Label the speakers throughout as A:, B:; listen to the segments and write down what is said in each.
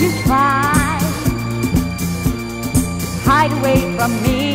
A: you try. Hide away from me.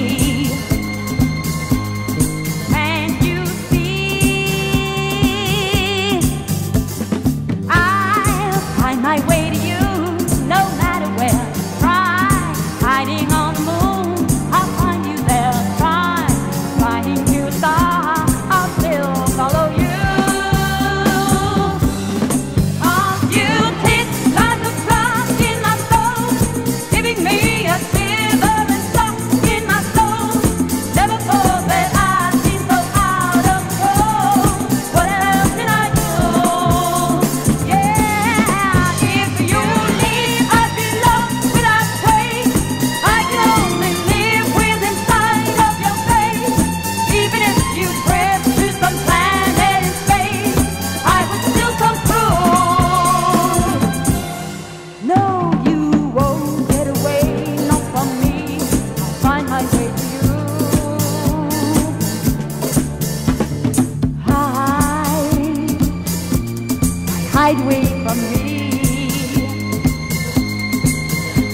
A: Hide away from me.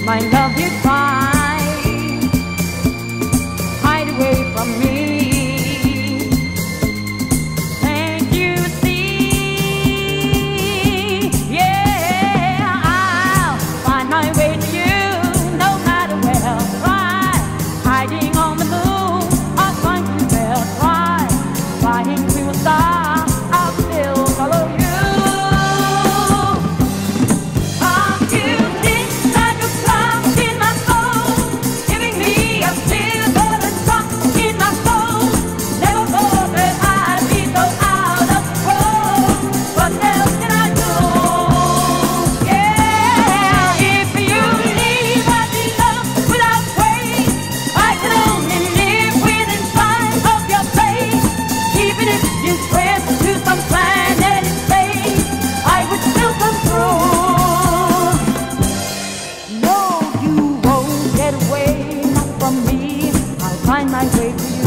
A: My love, you find. find my way to you.